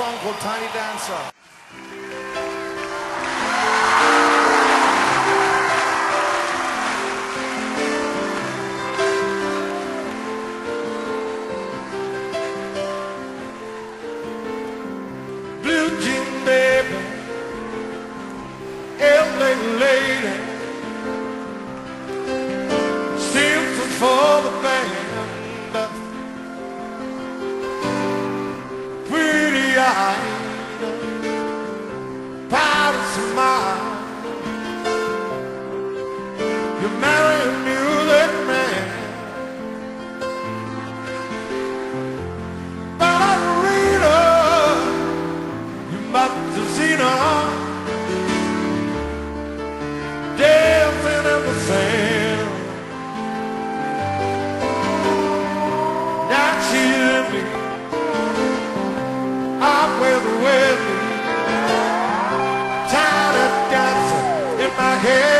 song called Tiny Dancer. Blue jean baby, LA lady. life. again.